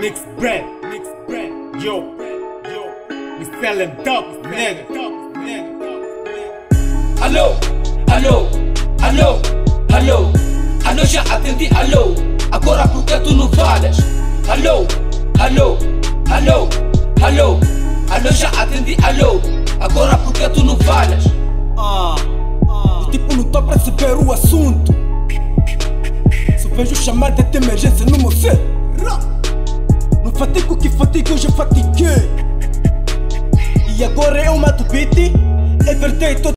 Mix bread, mix bread, yo, yo. We selling dope, nigga. Alô, alô, alô, alô. Alô, já atendi, alô. Agora por que tu não falas? Alô, alô, alô, alô. Alô, já atendi, alô. Agora por que tu não falas? Ah, o tipo não tá pra perceber o assunto. Se vejo chamada de emergência no meu ser. Não fatigo que fatiga, eu já fatiguei. E agora eu mato beat, é verdade, tô